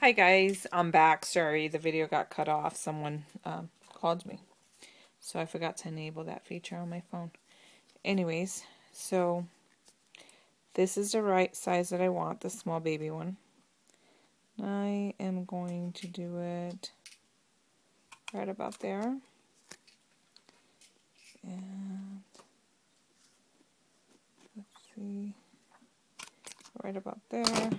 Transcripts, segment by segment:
Hi guys, I'm back. Sorry, the video got cut off. Someone um, called me. So I forgot to enable that feature on my phone. Anyways, so this is the right size that I want, the small baby one. I am going to do it right about there. And let's see, right about there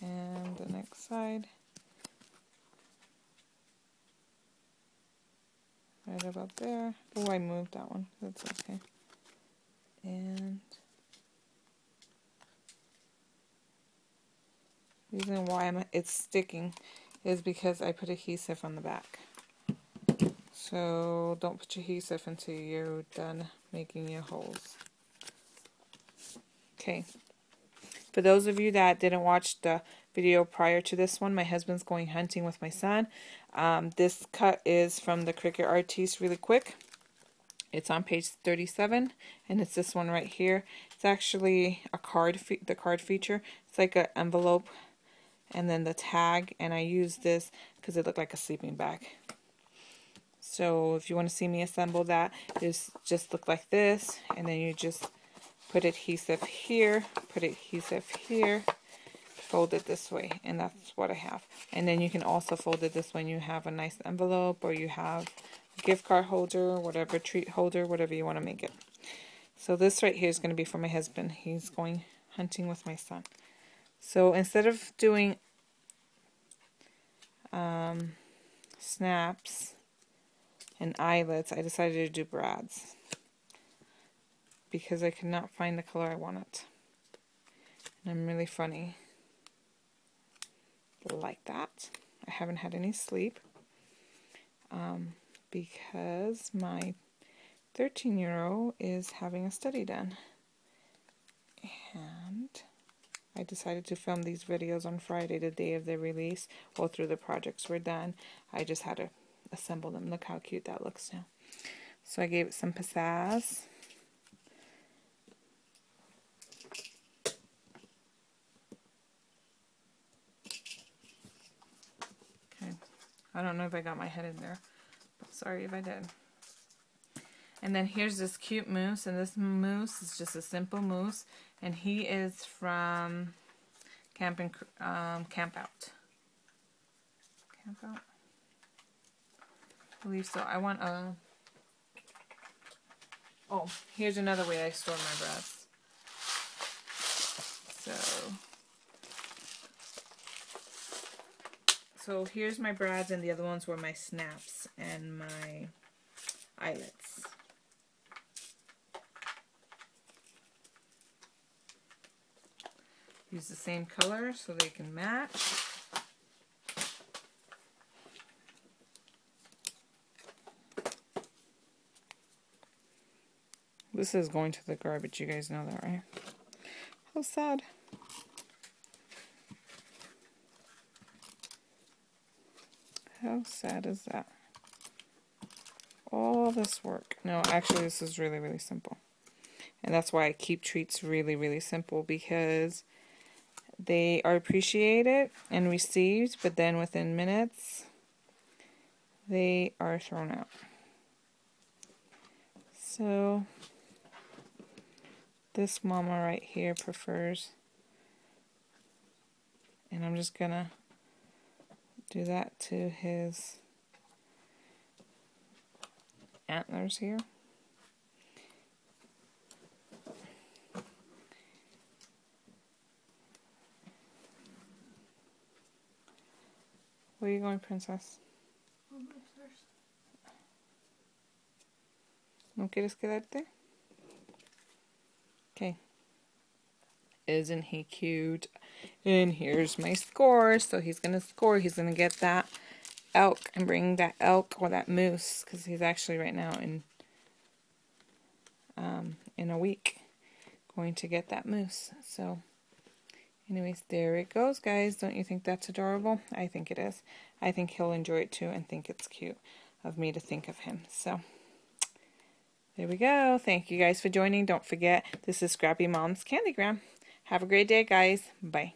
and the next side right about there. Oh I moved that one. That's okay. And reason why I'm, it's sticking is because I put adhesive on the back. So don't put adhesive until you're done making your holes. Okay. For those of you that didn't watch the video prior to this one, my husband's going hunting with my son. Um, this cut is from the Cricut Artiste really quick. It's on page 37, and it's this one right here. It's actually a card, the card feature. It's like an envelope and then the tag, and I use this because it looked like a sleeping bag. So if you want to see me assemble that, just just look like this, and then you just put adhesive here, put adhesive here, fold it this way, and that's what I have. And then you can also fold it this way when you have a nice envelope or you have a gift card holder, whatever, treat holder, whatever you want to make it. So this right here is going to be for my husband. He's going hunting with my son. So instead of doing um, snaps and eyelets, I decided to do brads because I could not find the color I wanted. And I'm really funny like that. I haven't had any sleep um, because my 13 year old is having a study done. And I decided to film these videos on Friday, the day of the release. All through the projects were done. I just had to assemble them. Look how cute that looks now. So I gave it some pizzazz. I don't know if I got my head in there. But sorry if I did. And then here's this cute moose. And this moose is just a simple moose. And he is from Camping um, Camp Out. Camp Out? I believe so. I want a... Oh, here's another way I store my brads. So... So here's my brads and the other ones were my snaps and my eyelets. Use the same color so they can match. This is going to the garbage, you guys know that, right? How sad. How sad is that? All this work. No, actually this is really, really simple. And that's why I keep treats really, really simple because they are appreciated and received, but then within minutes, they are thrown out. So, this mama right here prefers, and I'm just going to do that to his antlers here. Where are you going, princess? ¿No quieres quedarte? Okay. Isn't he cute? And here's my score. So he's going to score. He's going to get that elk and bring that elk or that moose because he's actually right now in um, in a week going to get that moose. So anyways, there it goes, guys. Don't you think that's adorable? I think it is. I think he'll enjoy it too and think it's cute of me to think of him. So there we go. Thank you guys for joining. Don't forget, this is Scrappy Mom's Candygram. Have a great day, guys. Bye.